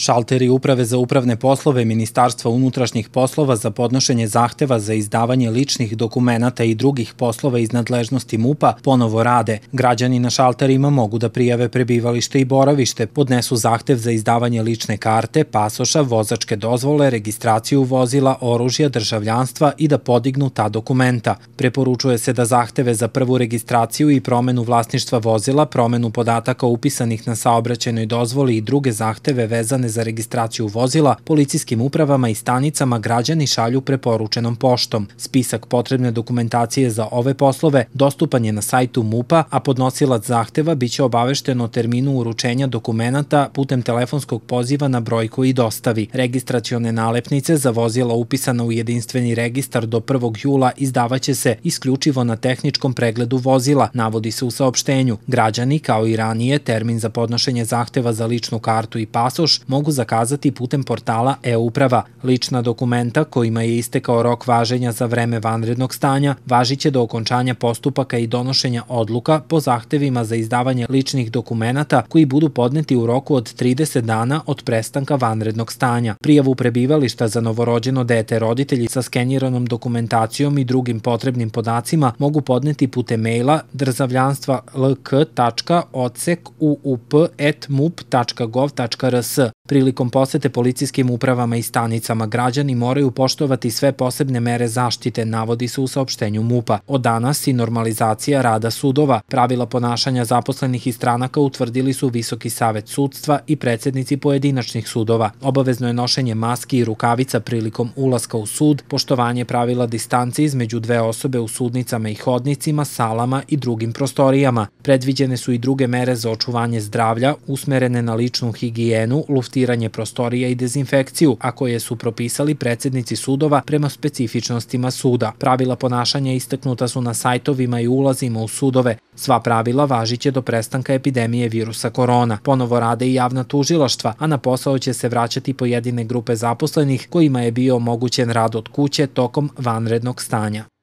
Šalteri Uprave za upravne poslove Ministarstva unutrašnjih poslova za podnošenje zahteva za izdavanje ličnih dokumenata i drugih poslova iz nadležnosti MUPA ponovo rade. Građani na šalterima mogu da prijave prebivalište i boravište, podnesu zahtev za izdavanje lične karte, pasoša, vozačke dozvole, registraciju vozila, oružja, državljanstva i da podignu ta dokumenta. Preporučuje se da zahteve za prvu registraciju i promenu vlasništva vozila, promenu podataka upisanih na saobraćenoj dozvoli i druge zahteve vezane za registraciju vozila, policijskim upravama i stanicama građani šalju preporučenom poštom. Spisak potrebne dokumentacije za ove poslove dostupan je na sajtu MUPA, a podnosilac zahteva biće obavešten o terminu uručenja dokumenta putem telefonskog poziva na broj koji dostavi. Registracione nalepnice za vozila upisana u jedinstveni registar do 1. jula izdavaće se isključivo na tehničkom pregledu vozila, navodi se u saopštenju. Građani, kao i ranije, termin za podnošenje zahteva za ličnu kartu i pasoš mogu zakazati putem portala e-uprava. Lična dokumenta kojima je istekao rok važenja za vreme vanrednog stanja važiće do okončanja postupaka i donošenja odluka po zahtevima za izdavanje ličnih dokumenta koji budu podneti u roku od 30 dana od prestanka vanrednog stanja. Prijavu prebivališta za novorođeno dete roditelji sa skenjiranom dokumentacijom i drugim potrebnim podacima mogu podneti putem maila državljanstva lk.ocek.uup.mup.gov.rs. Prilikom posete policijskim upravama i stanicama građani moraju poštovati sve posebne mere zaštite, navodi se u saopštenju MUPA. Od danas i normalizacija rada sudova. Pravila ponašanja zaposlenih i stranaka utvrdili su Visoki savet sudstva i predsednici pojedinačnih sudova. Obavezno je nošenje maski i rukavica prilikom ulaska u sud, poštovanje pravila distanci između dve osobe u sudnicama i hodnicima, salama i drugim prostorijama. Predviđene su i druge mere za očuvanje zdravlja, usmerene na ličnu higijenu, lufti asfaltiranje prostorija i dezinfekciju, a koje su propisali predsednici sudova prema specifičnostima suda. Pravila ponašanja istaknuta su na sajtovima i ulazima u sudove. Sva pravila važiće do prestanka epidemije virusa korona. Ponovo rade i javna tužilaštva, a na posao će se vraćati pojedine grupe zaposlenih kojima je bio omogućen rad od kuće tokom vanrednog stanja.